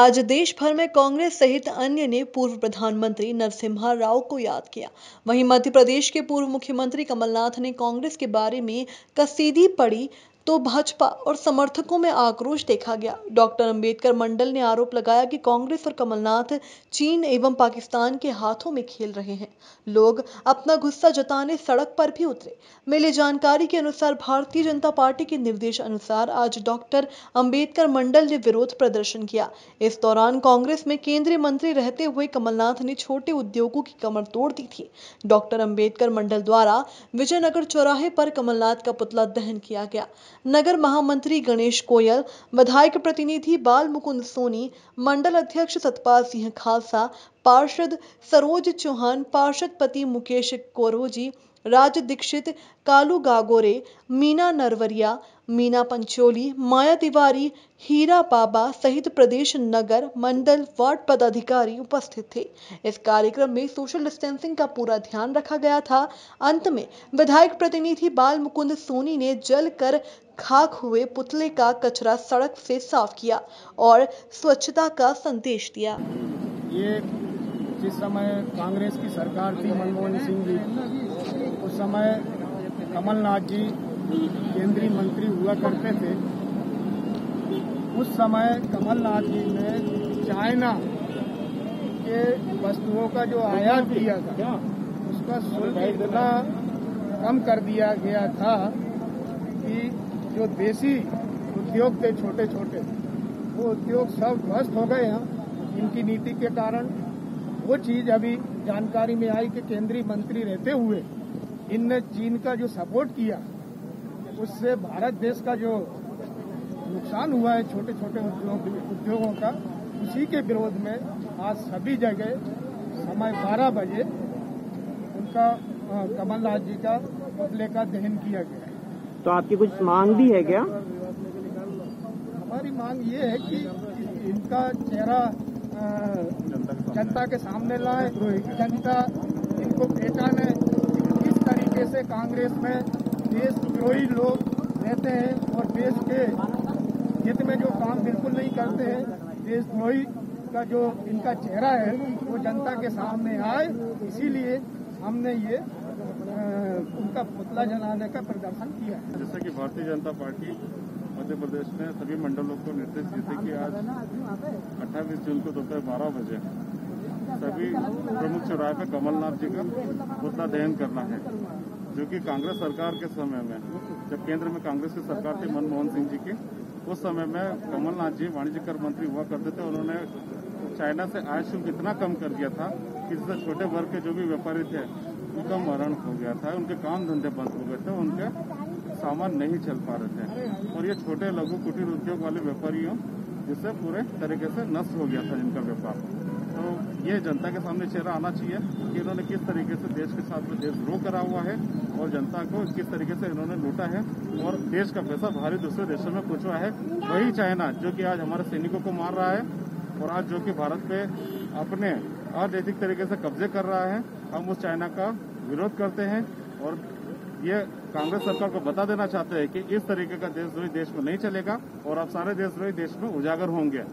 आज देश भर में कांग्रेस सहित अन्य ने पूर्व प्रधानमंत्री नरसिम्हा राव को याद किया। वहीं मध्य प्रदेश के पूर्व मुख्यमंत्री कमलनाथ ने कांग्रेस के बारे में कसीदी पढ़ी तो भाजपा और समर्थकों में आक्रोश देखा गया। डॉक्टर अंबेडकर मंडल ने आरोप लगाया कि कांग्रेस और कमलनाथ चीन एवं पाकिस्तान के हाथों में खेल रहे हैं। लोग अपना गुस्सा जताने सड़क पर भी उतरे। मिली जानकारी के अनुसार भारतीय जनता पार्टी के निर्देश अनुसार आज डॉक्टर अंबेडकर मंडल ने विरोध प्रदर्शन किया। इस दौरान कांग्रेस में केंद्रीय मंत्री रहते हुए कमलनाथ ने छोटे उद्योगों की कमर तोड़ दी थी। डॉक्टर अंबेडकर मंडल द्वारा विजयनगर चौराहे पर कमलनाथ का पुतला दहन किया गया। नगर महामंत्री गणेश कोयल, विधायक प्रतिनिधि बाल मुकुंद सोनी, मंडल अध्यक्ष सतपाल सिंह खालसा, पार्षद सरोज चौहान पार्षद पति मुकेश कोरोजी राज दीक्षित, कालू गागोरे, मीना नरवरिया, मीना पंचोली, माया तिवारी, हीरा बाबा सहित प्रदेश नगर मंडल वार्ड पदाधिकारी उपस्थित थे। इस कार्यक्रम में सोशल डिस्टेंसिंग का पूरा ध्यान रखा गया था। अंत में विधायक प्रतिनिधि बाल मुकुंद सोनी ने जल कर खाक हुए पुतले का कचरा सड़क से साफ़ किया और स्वच्छता का संदेश दिया। ये जिस समय कांग्रेस की सरकार थी मनमोहन सिंह जी, उस समय कमलनाथ जी केंद्रीय मंत्री हुआ करते थे। उस समय कमलनाथ जी ने चाइना के वस्तुओं का जो आयात किया था, उसका शुल्क इतना कम कर दिया गया था कि जो देसी उद्योग थे छोटे छोटे वो उद्योग सब ध्वस्त हो गए हैं। इनकी नीति के कारण वो चीज़ अभी जानकारी में आई कि केंद्रीय मंत्री रहते हुए इनने चीन का जो सपोर्ट किया उससे भारत देश का जो नुकसान हुआ है छोटे छोटे उद्योगों का उसी के विरोध में आज सभी जगह समय 12 बजे उनका कमलनाथ जी का पुतले का दहन किया गया तो आपकी कुछ मांग भी है क्या? हमारी मांग ये है कि इनका चेहरा जनता के सामने लाए। जनता, इनको पहचाने किस तरीके से कांग्रेस में देशद्रोही लोग रहते हैं और देश के हित में जो काम बिल्कुल नहीं करते हैं देशद्रोही का जो इनका चेहरा है, वो जनता के सामने आए। इसीलिए हमने ये उनका पुतला जलाने का प्रदर्शन किया। है जैसा कि भारतीय जनता पार्टी मध्य प्रदेश ने सभी मंडलों को निर्देश दिए थे कि आज 28 जून को दोपहर बारह बजे सभी प्रमुख चौराहे पर कमलनाथ जी का पुतला दहन करना है, जो कि कांग्रेस सरकार के समय में, जब केंद्र में कांग्रेस की सरकार थी मनमोहन सिंह जी की, उस समय में कमलनाथ जी वाणिज्य कर मंत्री हुआ करते थे, उन्होंने चाइना से आय शुल्क इतना कम कर दिया था कि इससे छोटे वर्ग के जो भी व्यापारी थे, उनका मरण हो गया था, उनके काम धंधे बंद हो गए थे, उनके सामान नहीं चल पा रहे थे। और ये छोटे लघु कुटीर उद्योग वाले व्यापारियों, जिससे पूरे तरीके से नष्ट हो गया था जिनका व्यापार। तो ये जनता के सामने चेहरा आना चाहिए कि इन्होंने किस तरीके से देश के साथ में देशद्रोह करा हुआ है और जनता को किस तरीके से इन्होंने लूटा है और देश का पैसा बाहरी दूसरे देशों में पहुँचा है। वही चाइना, जो कि आज हमारे सैनिकों को मार रहा है और आज जो कि भारत पे अपने अनैतिक तरीके से कब्जे कर रहा है, हम उस चाइना का विरोध करते हैं और ये कांग्रेस सरकार को बता देना चाहते हैं कि इस तरीके का देशद्रोही देश में नहीं चलेगा और अब सारे देशद्रोही देश में उजागर होंगे।